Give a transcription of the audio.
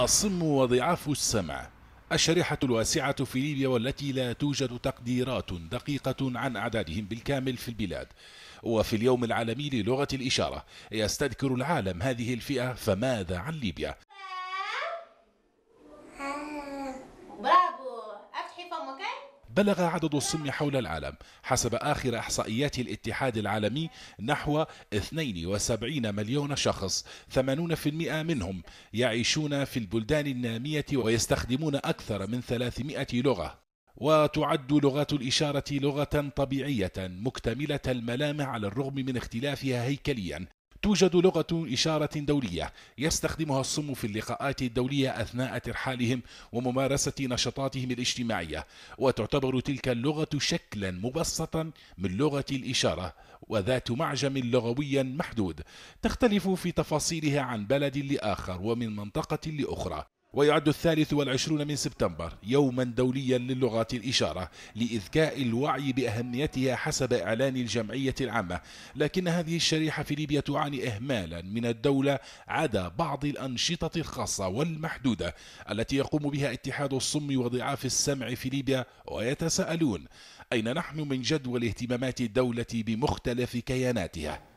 الصم وضعاف السمع. الشريحة الواسعة في ليبيا والتي لا توجد تقديرات دقيقة عن أعدادهم بالكامل في البلاد. وفي اليوم العالمي للغة الإشارة يستذكر العالم هذه الفئة فماذا عن ليبيا؟ بلغ عدد الصم حول العالم. حسب آخر إحصائيات الاتحاد العالمي نحو 72 مليون شخص 80% منهم يعيشون في البلدان النامية ويستخدمون أكثر من 300 لغة. وتعد لغات الإشارة لغة طبيعية مكتملة الملامح على الرغم من اختلافها هيكليا. توجد لغة إشارة دولية يستخدمها الصم في اللقاءات الدولية أثناء ترحالهم وممارسة نشاطاتهم الاجتماعية وتعتبر تلك اللغة شكلا مبسطا من لغة الإشارة وذات معجم لغوي محدود تختلف في تفاصيلها عن بلد لآخر ومن منطقة لأخرى. ويعد الثالث والعشرون من سبتمبر يوما دوليا للغات الإشارة لإذكاء الوعي بأهميتها حسب إعلان الجمعية العامة. لكن هذه الشريحة في ليبيا تعاني إهمالا من الدولة عدا بعض الأنشطة الخاصة والمحدودة التي يقوم بها اتحاد الصم وضعاف السمع في ليبيا ويتساءلون أين نحن من جدول اهتمامات الدولة بمختلف كياناتها؟